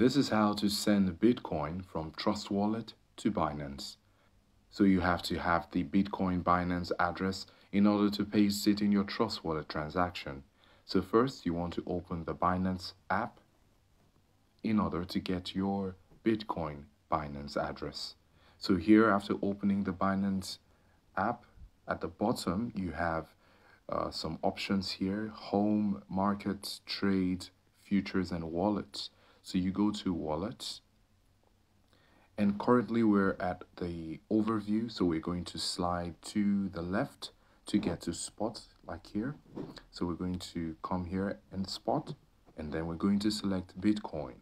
This is how to send Bitcoin from Trust Wallet to Binance. So you have to have the Bitcoin Binance address in order to paste it in your Trust Wallet transaction. So first you want to open the Binance app in order to get your Bitcoin Binance address. So here after opening the Binance app, at the bottom you have uh, some options here, home, markets, trade, futures and wallets. So you go to wallets and currently we're at the overview. So we're going to slide to the left to get to spot like here. So we're going to come here and spot and then we're going to select Bitcoin.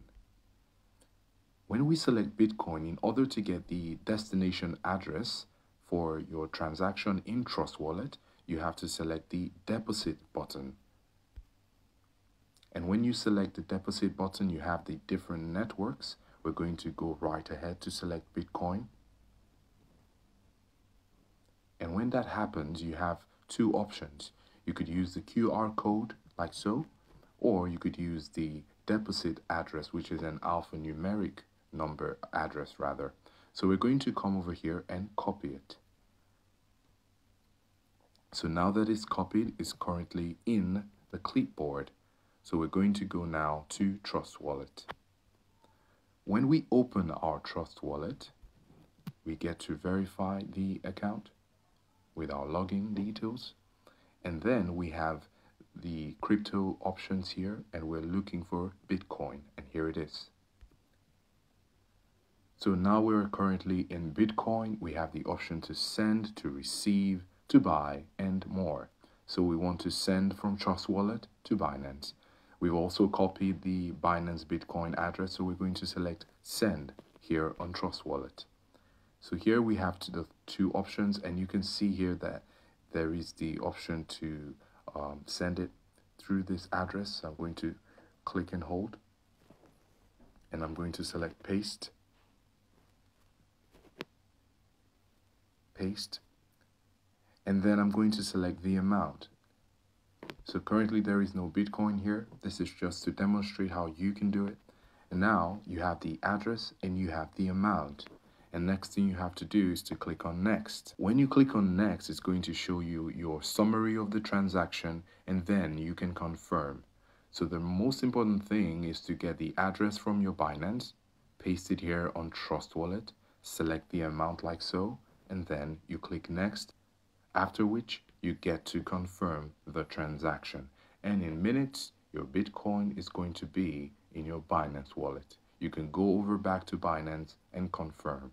When we select Bitcoin, in order to get the destination address for your transaction in Trust Wallet, you have to select the deposit button. And when you select the deposit button, you have the different networks. We're going to go right ahead to select Bitcoin. And when that happens, you have two options. You could use the QR code like so, or you could use the deposit address, which is an alphanumeric number address rather. So we're going to come over here and copy it. So now that it's copied, it's currently in the clipboard. So we're going to go now to Trust Wallet. When we open our Trust Wallet, we get to verify the account with our login details. And then we have the crypto options here and we're looking for Bitcoin and here it is. So now we're currently in Bitcoin. We have the option to send, to receive, to buy, and more. So we want to send from Trust Wallet to Binance. We've also copied the Binance Bitcoin address, so we're going to select send here on Trust Wallet. So here we have the two options, and you can see here that there is the option to um, send it through this address. I'm going to click and hold, and I'm going to select paste paste and then I'm going to select the amount. So currently there is no Bitcoin here. This is just to demonstrate how you can do it. And now you have the address and you have the amount. And next thing you have to do is to click on next. When you click on next, it's going to show you your summary of the transaction and then you can confirm. So the most important thing is to get the address from your Binance, paste it here on Trust Wallet, select the amount like so, and then you click next, after which you get to confirm the transaction. And in minutes, your Bitcoin is going to be in your Binance wallet. You can go over back to Binance and confirm.